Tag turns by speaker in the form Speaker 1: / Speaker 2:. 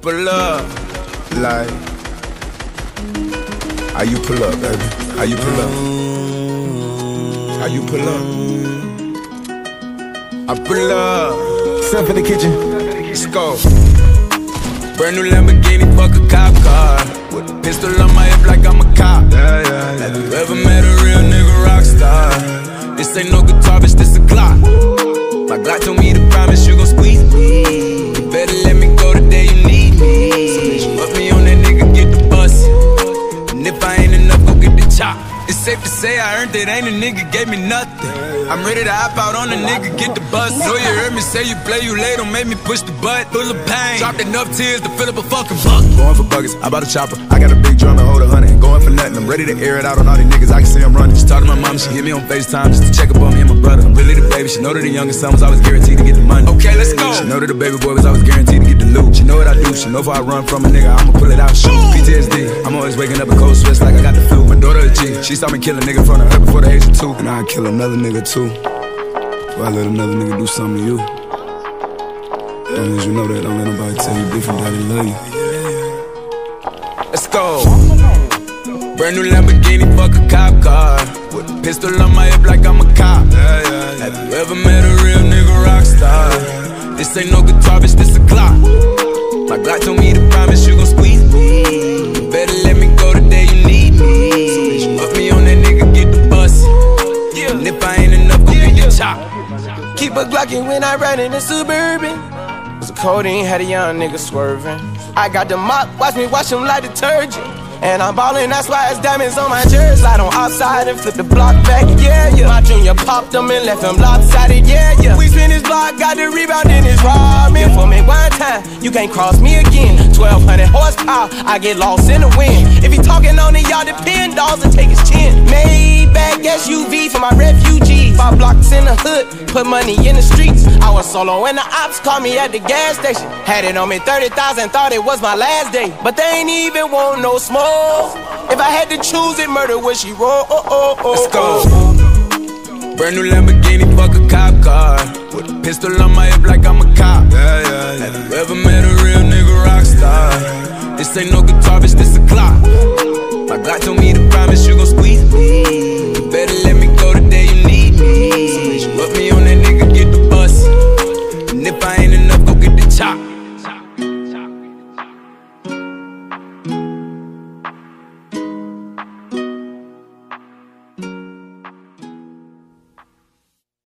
Speaker 1: pull up. Like, how you pull up, baby? How you pull up? How you pull up? I pull up.
Speaker 2: Step in the kitchen.
Speaker 1: Let's go. Brand new Lamborghini, fuck a cop car. With a pistol on my hip like I'm a cop.
Speaker 2: Yeah, yeah,
Speaker 1: Have you ever met a real nigga rock star? This ain't no guitar, bitch, this a Glock. My Glock told me to promise you say I earned it, ain't a nigga gave me nothing. I'm ready to hop out on a nigga, get the bus. So you heard me say you play, you late, don't make me push the butt. Full of pain, dropped enough tears to fill up a fucking buck. Going for buggers, I bought a chopper. I got a big drum and hold a hundred. Going for ready to air it out on all these niggas. I can see I'm running. She talked to my mom, she hit me on FaceTime just to check up on me and my brother. I'm really the baby, she know that the youngest son was always guaranteed to get the money. Okay, let's go. She know that the baby boy was always guaranteed to get the loot. She know what I do, she know if I run from a nigga, I'ma pull it out, shoot. PTSD, I'm always waking up in cold sweats like I got the flu. My daughter a G, she saw me kill a nigga in front of her before the age of two. And I'd kill another nigga too. Before I let another nigga do something to you. As Long as you know that, don't let nobody tell you different that they love you. Let's go. Brand new Lamborghini, fuck a cop car. With a pistol on my hip like I'm a cop. Have you ever met a real nigga rock star? This ain't no guitar, bitch, this a Glock. My Glock told me to promise you gon' squeeze me. Better let me go the day you need me. So bitch, put me on that nigga, get the bus. And if I ain't enough, go get the chop.
Speaker 3: Keep a Glockin' when I ride in the Suburban. Was a codeine, had a young nigga swerving. I got the mop, watch me wash him like detergent. And I'm ballin', that's why it's diamonds on my jersey. Slide on outside and flip the block back, yeah, yeah. My junior popped him and left him lopsided, yeah, yeah. We spin his block, got the rebound in his robbing. For me one time, you can't cross me again. 1200 horsepower, I get lost in the wind. If he talking on it, y'all depend, dolls and take his chin. Maybach SUV for my refugees. Five blocks in the hood, put money in the streets. I was solo when the ops called me at the gas station. Had it on me 30,000, thought it was my last day. But they ain't even want no smoke. If I had to choose it, murder would she roll? Oh, oh, oh,
Speaker 1: Let's go.
Speaker 3: oh.
Speaker 1: Brand new Lamborghini, fuck a cop car. With a pistol on my hip like I'm a cop.
Speaker 2: Yeah, yeah, yeah.
Speaker 1: Have you ever met a real nigga rock star? This ain't no guitar, bitch, this a Glock. My Glock told me to promise you gon' squeeze me. You better let me